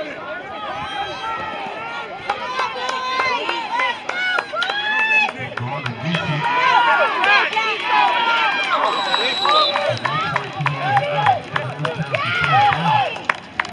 Allez